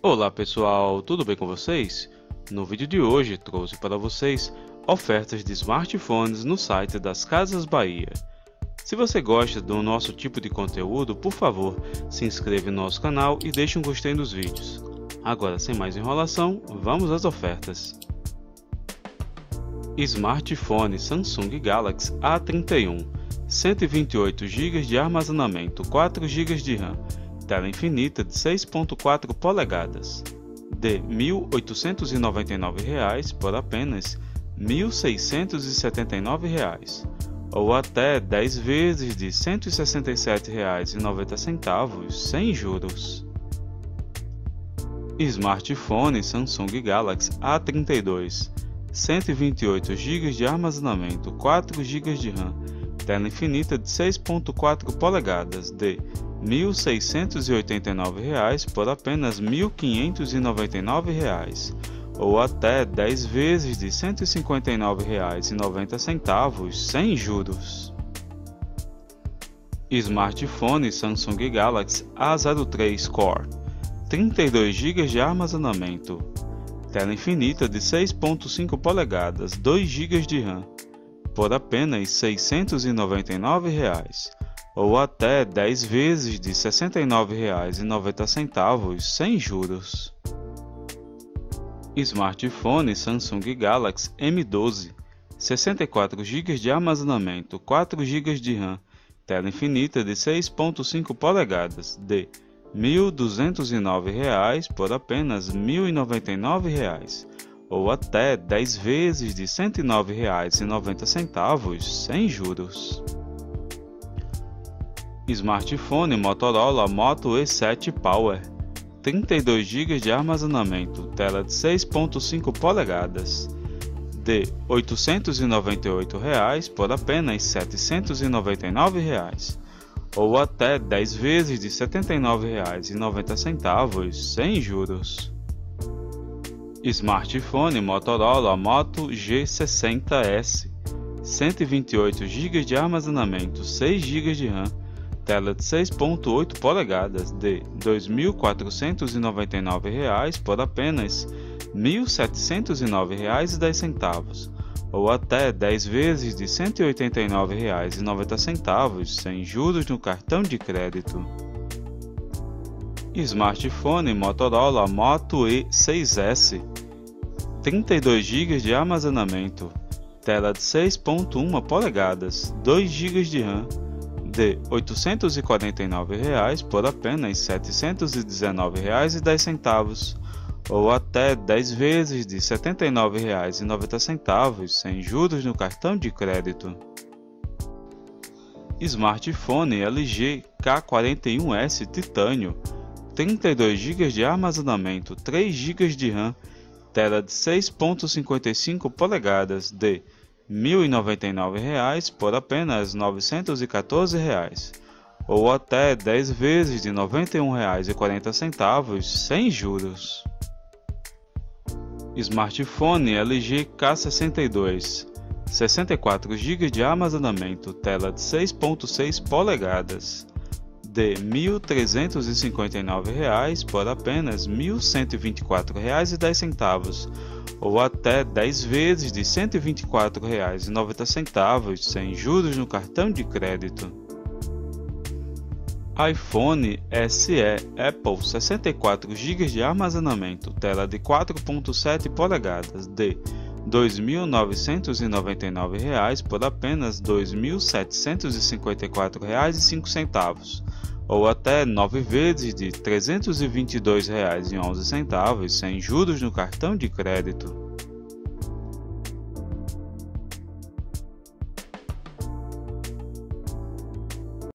Olá pessoal, tudo bem com vocês? No vídeo de hoje trouxe para vocês ofertas de smartphones no site das Casas Bahia. Se você gosta do nosso tipo de conteúdo, por favor, se inscreva no nosso canal e deixe um gostei nos vídeos. Agora, sem mais enrolação, vamos às ofertas. Smartphone Samsung Galaxy A31 128 GB de armazenamento, 4 GB de RAM, tela infinita de 6.4 polegadas, de R$ 1.899 por apenas R$ 1.679, ou até 10 vezes de R$ 167,90 sem juros. Smartphone Samsung Galaxy A32 128 GB de armazenamento, 4 GB de RAM, tela infinita de 6.4 polegadas de R$ 1.689 por apenas R$ 1.599, ou até 10 vezes de R$ 159,90 sem juros. Smartphone Samsung Galaxy A03 Core 32 GB de armazenamento, tela infinita de 6.5 polegadas, 2 GB de RAM, por apenas 699 reais, ou até 10 vezes de R$ 69,90 sem juros. Smartphone Samsung Galaxy M12 64 GB de armazenamento, 4 GB de RAM, tela infinita de 6.5 polegadas, de R$ 1.209 por apenas R$ 1.099, ou até 10 vezes de R$ 109,90 sem juros. Smartphone Motorola Moto E7 Power 32 GB de armazenamento, tela de 6.5 polegadas, de R$ 898 por apenas R$ 799 ou até 10 vezes de R$ 79,90 sem juros. Smartphone Motorola Moto G60S 128 GB de armazenamento, 6 GB de RAM, tela de 6.8 polegadas de R$ 2.499 por apenas R$ 1.709,10 ou até 10 vezes de R$ 189,90 sem juros no cartão de crédito. Smartphone Motorola Moto E6S 32 GB de armazenamento, tela de 6.1 polegadas, 2 GB de RAM, de R$ 849 por apenas R$ 719,10 ou até 10 vezes de R$ 79,90 sem juros no cartão de crédito. Smartphone LG K41S Titânio 32 GB de armazenamento, 3 GB de RAM, tela de 6.55 polegadas de R$ 1.099 por apenas R$ 914, ou até 10 vezes de R$ 91,40 sem juros. Smartphone LG K62 64 GB de armazenamento, tela de 6.6 polegadas, de R$ 1.359 por apenas R$ 1.124,10 ou até 10 vezes de R$ 124,90 sem juros no cartão de crédito. iPhone SE Apple 64 GB de armazenamento, tela de 4.7 polegadas de R$ 2.999 por apenas R$ 2.754,05 ou até 9 vezes de R$ 322,11 sem juros no cartão de crédito.